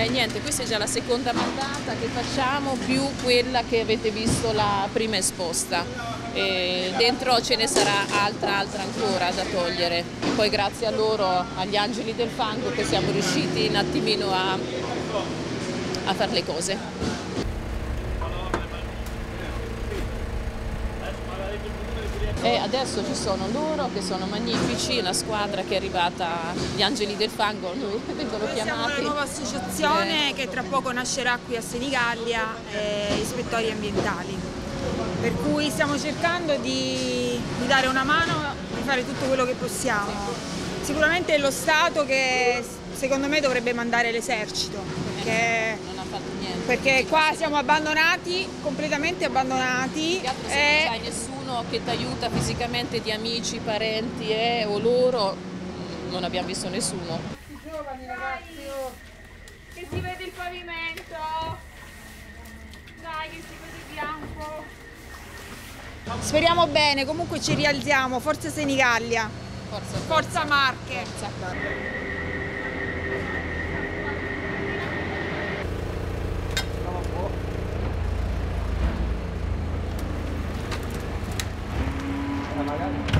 E niente, questa è già la seconda mandata che facciamo, più quella che avete visto la prima esposta. E dentro ce ne sarà altra, altra ancora da togliere. Poi grazie a loro, agli angeli del fango, che siamo riusciti un attimino a, a fare le cose. E adesso ci sono loro che sono magnifici, una squadra che è arrivata, gli Angeli del Fango, vengono chiamati. Una nuova associazione Eh. che tra poco nascerà qui a Senigallia, eh, ispettori ambientali. Per cui stiamo cercando di, di dare una mano, di fare tutto quello che possiamo. Sicuramente è lo Stato che secondo me dovrebbe mandare l'esercito, perché, perché qua siamo abbandonati, completamente abbandonati. E- non c'hai nessuno che ti aiuta fisicamente di amici, parenti eh, o loro, non abbiamo visto nessuno. Speriamo bene, comunque ci rialziamo, forza Senigallia, forza, forza Marche. Forza. Magari.